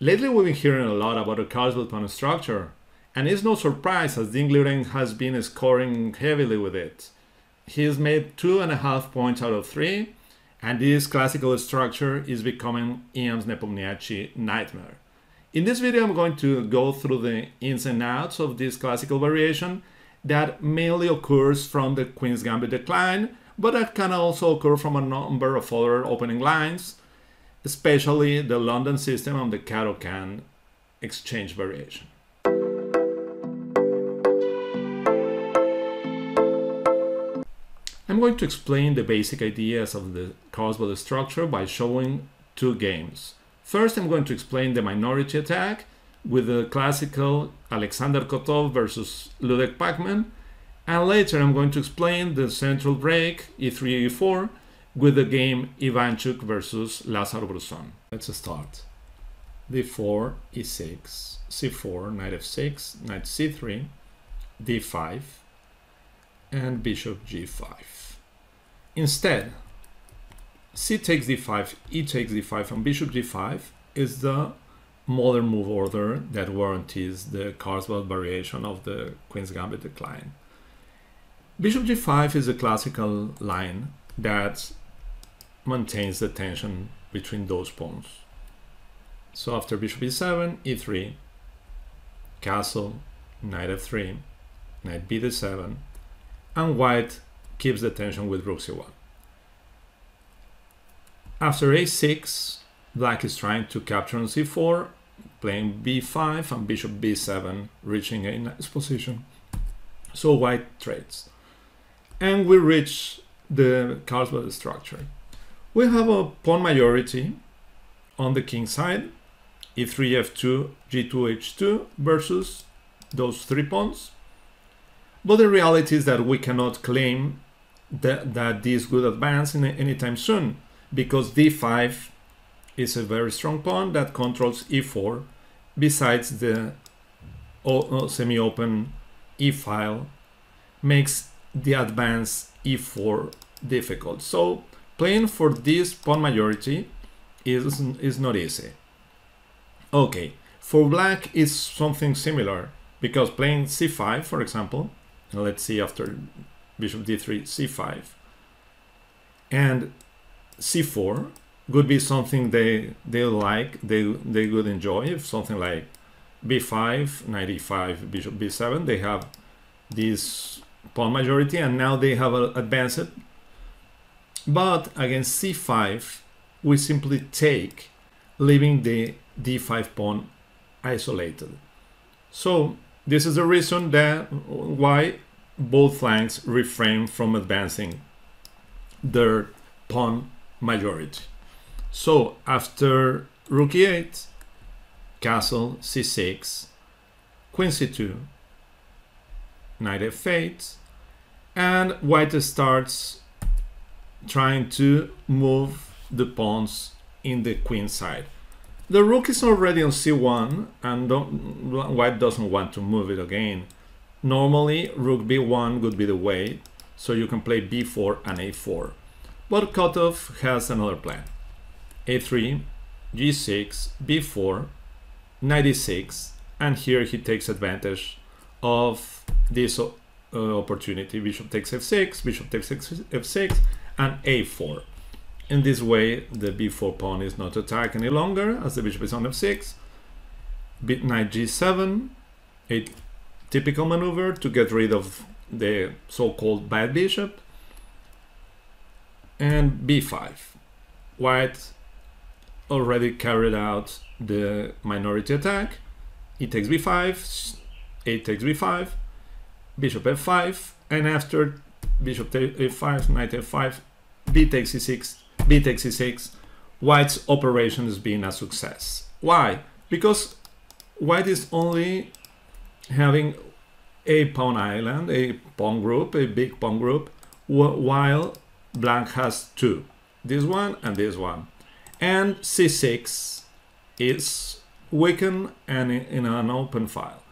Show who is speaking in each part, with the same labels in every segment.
Speaker 1: Lately, we've been hearing a lot about the Carlsbad pawn structure, and it's no surprise as Ding Liren has been scoring heavily with it. He's made two and a half points out of three, and this classical structure is becoming Ian's Nepomniachtchi nightmare. In this video, I'm going to go through the ins and outs of this classical variation that mainly occurs from the Queen's Gambit decline, but that can also occur from a number of other opening lines, especially the London system and the Caro-Kann exchange variation. I'm going to explain the basic ideas of the Carlsbad structure by showing two games. First, I'm going to explain the minority attack with the classical Alexander Kotov versus Ludek Pachman, and later I'm going to explain the central break E3 E4 with the game Ivanchuk versus Lazar Bruzon. Let's start. D4, E6, C4, Knight F6, Knight C3, D5, and Bishop G5. Instead, C takes D5, E takes D5, and Bishop G5 is the modern move order that warranties the Carlsbad variation of the Queen's Gambit decline. Bishop G5 is a classical line that maintains the tension between those pawns. So after bishop e7, e3, castle, knight f3, knight b d7, and white keeps the tension with rook c1. After a6, black is trying to capture on c4, playing b5 and bishop b7, reaching a nice position. So white trades. And we reach the Carlsbad structure. We have a pawn majority on the king side, e3, f2, g2, h2 versus those three pawns. But the reality is that we cannot claim that, that this would advance in anytime soon because d5 is a very strong pawn that controls e4 besides the semi-open e-file makes the advance e4 difficult. So Playing for this pawn majority is, is not easy. Okay, for black is something similar because playing c5, for example, let's see after bishop d3, c5, and c4 would be something they they like, they they would enjoy. If something like b5, knight e5, bishop b7, they have this pawn majority, and now they have advanced but against c5, we simply take, leaving the d5 pawn isolated. So this is the reason that uh, why both flanks refrain from advancing their pawn majority. So after rook e8, castle c6, queen c2, knight f8, and white starts trying to move the pawns in the queen side. The rook is already on c1 and white doesn't want to move it again. Normally rook b1 would be the way, so you can play b4 and a4. But Kotov has another plan. a3, g6, b4, knight e6, and here he takes advantage of this uh, opportunity. Bishop takes f6, bishop takes f6, and a4. In this way, the b4 pawn is not attacked any longer, as the bishop is on f6. Bit knight g7, a typical maneuver to get rid of the so-called bad bishop. And b5. White already carried out the minority attack. E takes b5, a takes b5, bishop f5, and after bishop a5, knight f5, b takes e6, b takes e6, white's operation has been a success. Why? Because white is only having a pawn island, a pawn group, a big pawn group, while black has two, this one and this one. And c6 is weakened and in an open file.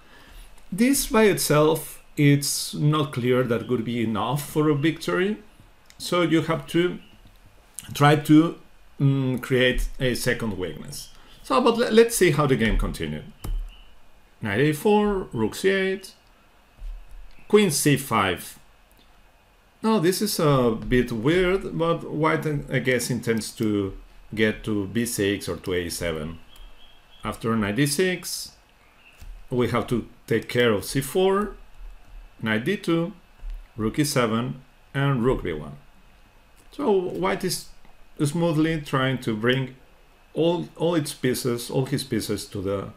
Speaker 1: This by itself, it's not clear that would be enough for a victory, so you have to try to mm, create a second weakness. So, but let, us see how the game continued. Knight a4, rook c8, queen c5. Now this is a bit weird, but white I guess intends to get to b6 or to a7. After knight d6, we have to take care of c4, knight d2, rook e7, and rook b1. So white is smoothly trying to bring all, all its pieces, all his pieces to the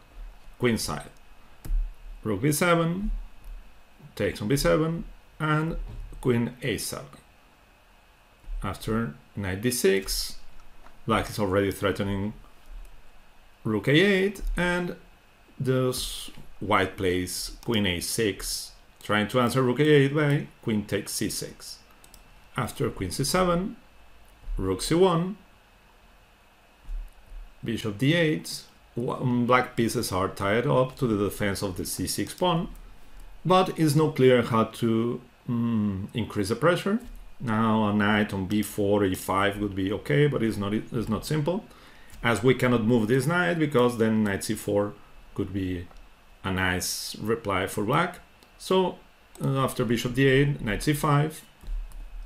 Speaker 1: queen side. Rook b7, takes on b7, and queen a7. After knight d6, black is already threatening rook a8, and thus white plays queen a6, trying to answer rook a8 by queen takes c6. After queen c7, rook c1, bishop d8, black pieces are tied up to the defense of the c6 pawn, but it's not clear how to mm, increase the pressure. Now a knight on b4, e5 would be okay, but it's not, it's not simple, as we cannot move this knight because then knight c4 could be a nice reply for black. So uh, after bishop d8, knight c5,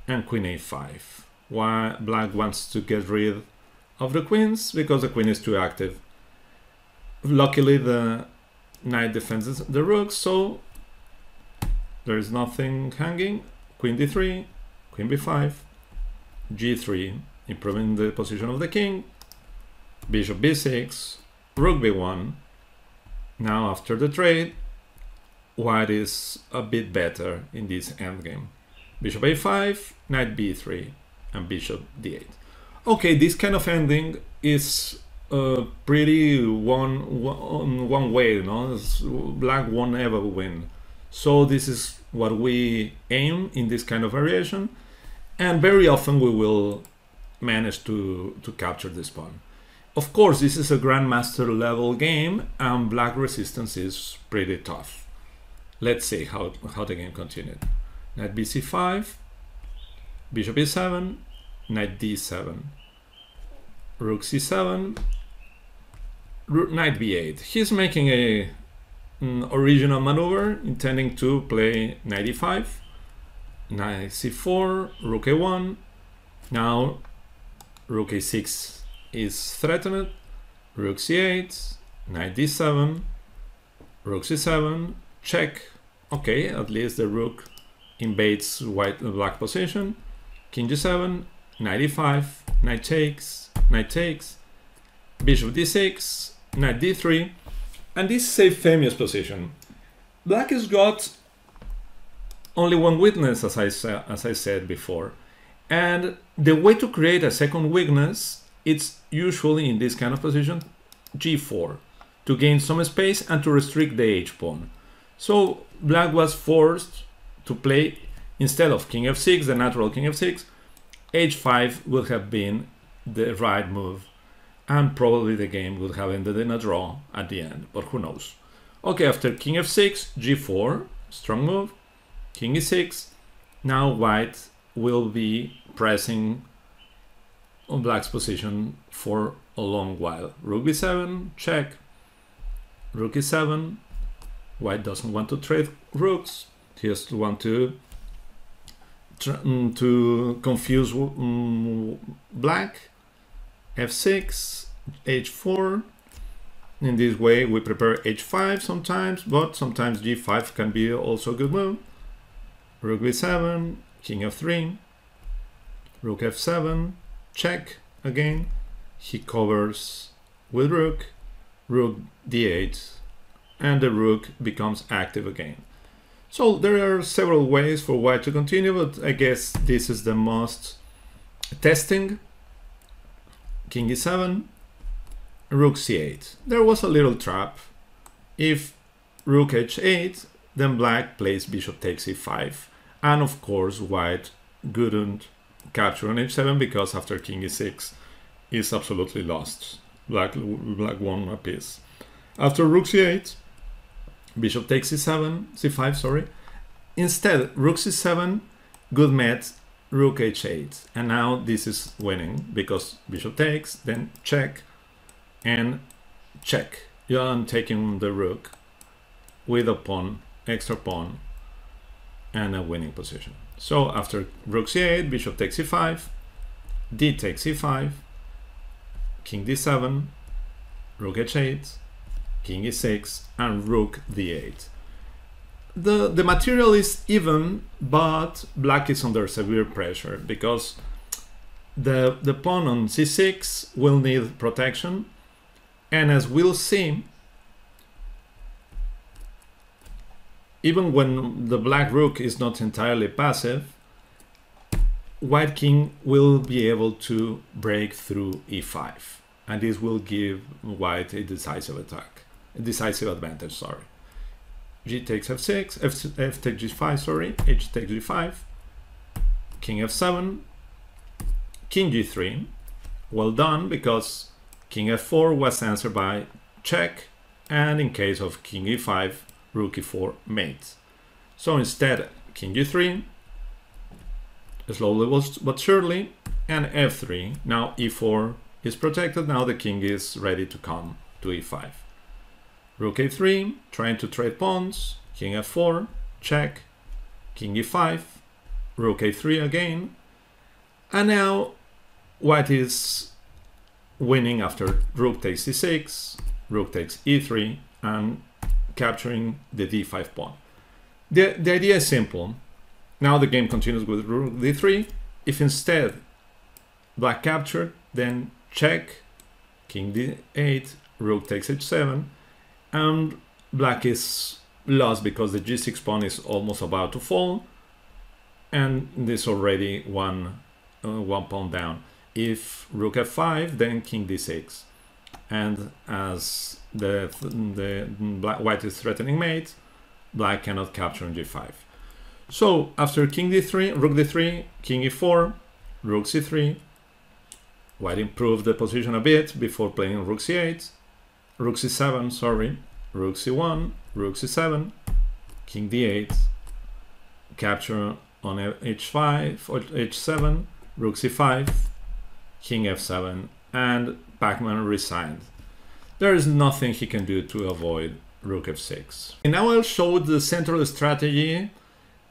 Speaker 1: and queen a5. Why black wants to get rid of the queens because the queen is too active. Luckily the knight defends the rook, so there is nothing hanging. Queen d3, queen b5, g3, improving the position of the king, bishop b6, rook b1. Now after the trade, white is a bit better in this endgame. Bishop a5, knight b3, and bishop d8. Okay, this kind of ending is uh, pretty one, one, one way, you know? Black won't ever win. So this is what we aim in this kind of variation. And very often we will manage to, to capture this pawn. Of course, this is a Grandmaster level game and black resistance is pretty tough. Let's see how, how the game continued. Knight bc5, bishop e7, knight d7, rook c7, rook, knight b8. He's making a original maneuver intending to play knight e5, knight c4, rook a1. Now rook a6 is threatened, rook c8, knight d7, rook c7, check. Okay, at least the rook invades white and black position. King g7, knight e5, knight takes, knight takes, bishop d6, knight d3, and this is a famous position. Black has got only one weakness, as I, as I said before. And the way to create a second weakness, it's usually in this kind of position, g4, to gain some space and to restrict the h-pawn. So black was forced to play, instead of king f6, the natural king f6, h5 would have been the right move and probably the game would have ended in a draw at the end, but who knows. Okay, after king f6, g4, strong move, king e6, now white will be pressing on black's position for a long while. Rook b7, check, rook e7, white doesn't want to trade rooks, he just want to mm, to confuse um, black f6, h4. In this way, we prepare h5 sometimes, but sometimes g5 can be also a good move. Rook b7, king f3, rook f7, check again. He covers with rook, rook d8, and the rook becomes active again. So there are several ways for white to continue, but I guess this is the most testing king e7, rook c8. There was a little trap. If rook h8, then black plays bishop takes e5. And of course, white couldn't capture on h7 because after king e6 is absolutely lost. Black, black won a piece. After rook c8, bishop takes c7, c5, sorry. Instead, rook c7, good mate, rook h8 and now this is winning because bishop takes then check and check. You're taking the rook with a pawn, extra pawn, and a winning position. So after rook c8, bishop takes c5, d takes c5, king d7, rook h8, king e6, and rook d8. The, the material is even, but black is under severe pressure because the, the pawn on c6 will need protection. And as we'll see, even when the black rook is not entirely passive, white king will be able to break through e5 and this will give white a decisive attack decisive advantage sorry. G takes f6 f, f takes g5 sorry. H takes g5 king f7 king g3 well done because king f4 was answered by check and in case of king e5 rook e4 mate so instead king g3 slowly but surely and f3 now e4 is protected. Now the king is ready to come to e5 rook a3 trying to trade pawns. King f4 check. King e5 rook a3 again. And now white is winning after rook takes e6 rook takes e3 and capturing the d5 pawn? The, the idea is simple. Now the game continues with rook d3. If instead black captured, then check, king d8, rook takes h7, and black is lost because the g6 pawn is almost about to fall, and there's already one, uh, one pawn down. If rook f5, then king d6. And as the, the black, white is threatening mate, black cannot capture on g5. So after king d3, rook d3, king e4, rook c3, white improved the position a bit before playing rook c8, rook c7, sorry, rook c1, rook c7, king d8, capture on h5 or h7, rook c5, king f7, and Pachman resigned. There is nothing he can do to avoid rook f6. And now I'll show the central strategy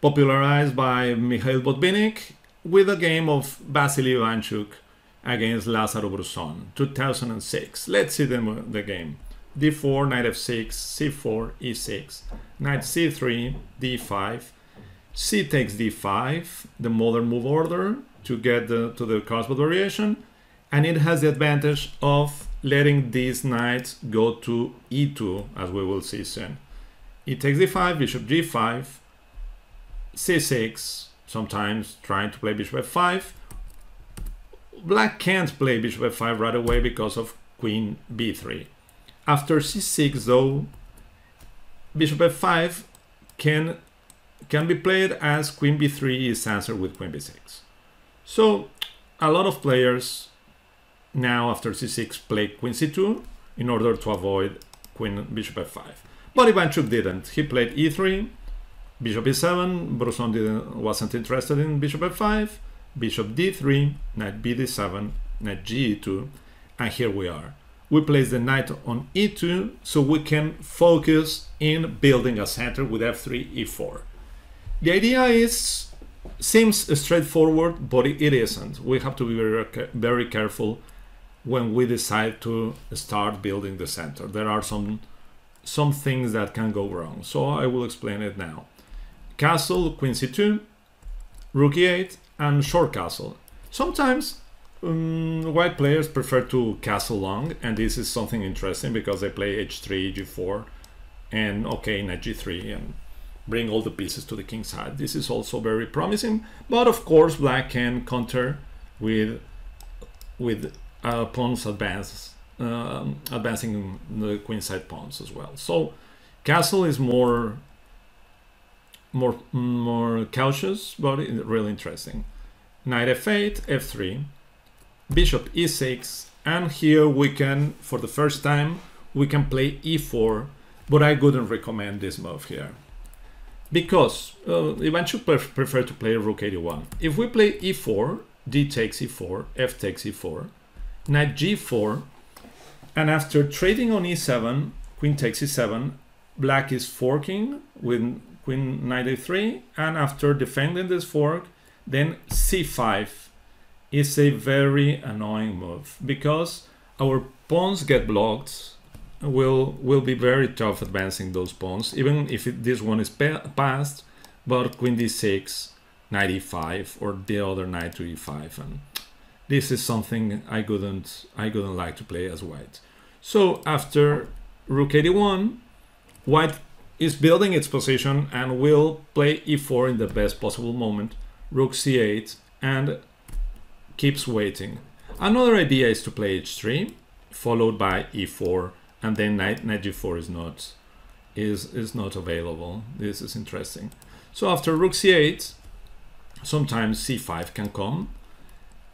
Speaker 1: popularized by Mikhail Botvinnik with a game of Vasily Ivanchuk against Lazaro Bruzon, 2006. Let's see the, the game. d4, knight f6, c4, e6, knight c3, d5, c takes d5, the modern move order to get the, to the Carlsbad variation, and it has the advantage of letting these knights go to e2, as we will see soon. e takes d5, bishop g5, c6, sometimes trying to play bishop f5. Black can't play bishop f5 right away because of queen b3. After c6 though, bishop f5 can, can be played as queen b3 is answered with queen b6. So a lot of players now after c6 play queen c2 in order to avoid queen bishop f5. But Ivanchuk didn't. He played e3, Bishop e7, Bruzon wasn't interested in bishop f5, bishop d3, knight b d7, knight g2, and here we are. We place the knight on e2 so we can focus in building a center with f3, e4. The idea is seems straightforward, but it isn't. We have to be very, very careful when we decide to start building the center. There are some some things that can go wrong, so I will explain it now castle, queen c2, rook e8, and short castle. Sometimes um, white players prefer to castle long, and this is something interesting because they play h3, g4, and okay, knight g3, and bring all the pieces to the king's side. This is also very promising, but of course black can counter with with uh, pawns advance, um, advancing the queen side pawns as well. So castle is more more more cautious, but really interesting. Knight f8, f3, bishop e6, and here we can, for the first time, we can play e4, but I wouldn't recommend this move here. Because uh, Ivanchuk prefer to play rook 81. If we play e4, d takes e4, f takes e4, knight g4, And after trading on e7, queen takes e7, black is forking with queen knight a3, and after defending this fork, then c5 is a very annoying move because our pawns get blocked will will be very tough advancing those pawns even if it, this one is passed but queen d6 knight e5 or the other knight to e5 and this is something I couldn't I couldn't like to play as white. So after rook 81 white is building its position and will play e4 in the best possible moment rook c8 and keeps waiting another idea is to play h3 followed by e4 and then knight, knight g4 is not is is not available. This is interesting. So after rook c8, sometimes c5 can come,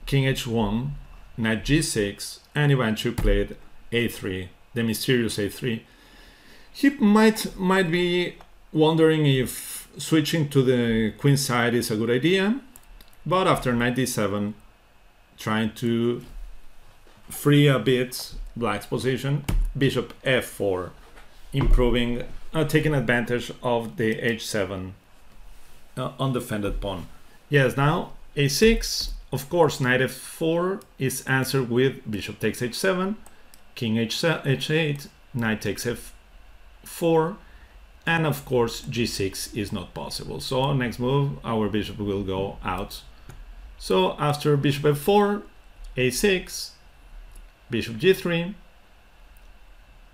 Speaker 1: king h1, knight g6, and eventually played a3, the mysterious a3. He might might be wondering if switching to the queen side is a good idea, but after knight d7, trying to free a bit black's position, bishop f4, improving, uh, taking advantage of the h7 uh, undefended pawn. Yes, now a6, of course, knight f4 is answered with bishop takes h7, king h8, knight takes f4, and of course g6 is not possible. So next move, our bishop will go out. So after bishop f4, a6, bishop g3,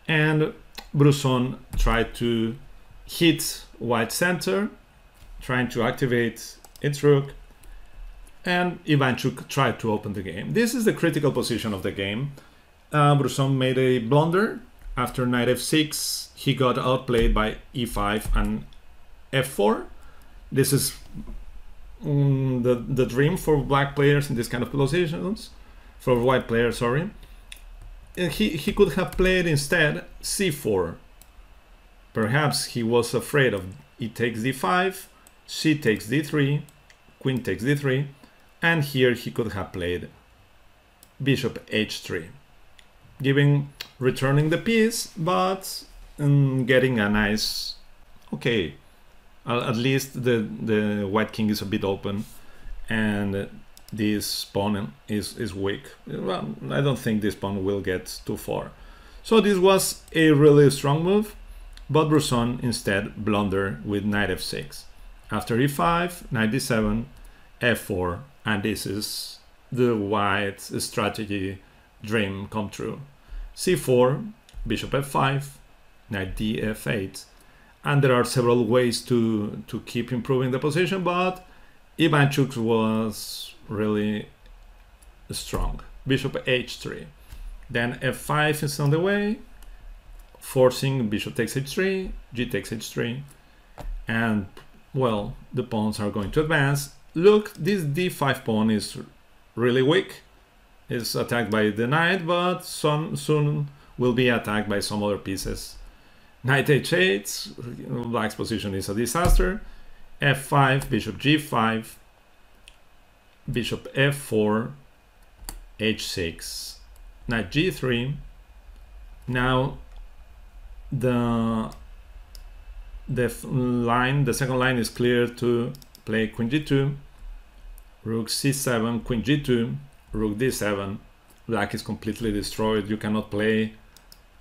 Speaker 1: and Bruzon tried to hit white center, trying to activate its rook, and Ivanchuk tried to open the game. This is the critical position of the game. Uh, Bruzon made a blunder. After knight f6, he got outplayed by e5 and f4. This is um, the, the dream for black players in this kind of positions, for white players, sorry he, he could have played instead c4. Perhaps he was afraid of e takes d5, c takes d3, queen takes d3, and here he could have played bishop h3, giving returning the piece, but um, getting a nice, okay, at least the, the white king is a bit open, and this pawn is, is weak. Well, I don't think this pawn will get too far. So this was a really strong move, but Bruzon instead blundered with knight f6. After e5, knight d7, f4, and this is the white strategy dream come true. C4, bishop f5, knight d f8, and there are several ways to, to keep improving the position, but Ivanchuk was really strong. Bishop h3. Then f5 is on the way, forcing bishop takes h3, g takes h3, and well, the pawns are going to advance. Look, this d5 pawn is really weak. It's attacked by the knight, but some, soon will be attacked by some other pieces. Knight h8, black's position is a disaster. f5, bishop g5, bishop f4, h6, knight g3. Now the the line, the second line is clear to play queen g2, rook c7, queen g2, rook d7. Black is completely destroyed. You cannot play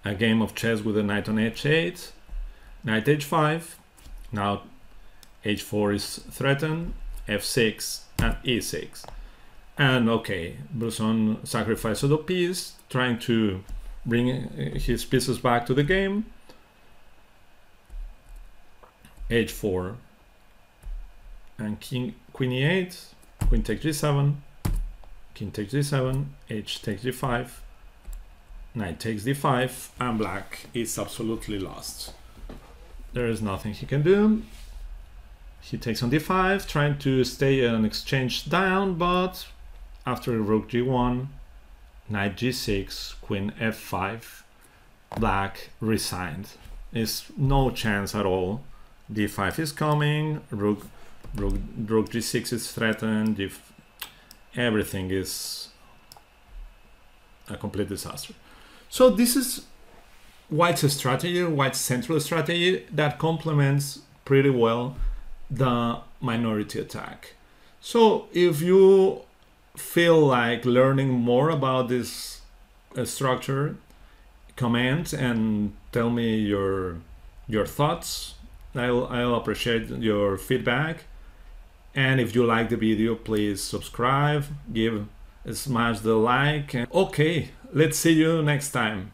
Speaker 1: a game of chess with a knight on h8. Knight h5. Now h4 is threatened. f6 and e6. And okay, Bruzon sacrificed a piece, trying to bring his pieces back to the game. h4 and king queen e8 queen takes g7 king takes d7, h takes d5, knight takes d5 and black is absolutely lost there is nothing he can do he takes on d5, trying to stay an exchange down, but after rook g1, knight g6, queen f5, black resigned. Is no chance at all. d5 is coming, rook, rook, rook g6 is threatened, everything is a complete disaster. So this is White's strategy, White's central strategy that complements pretty well the minority attack. So if you feel like learning more about this uh, structure, comment and tell me your your thoughts. I'll, I'll appreciate your feedback. And if you like the video, please subscribe, give smash the like. And okay, let's see you next time.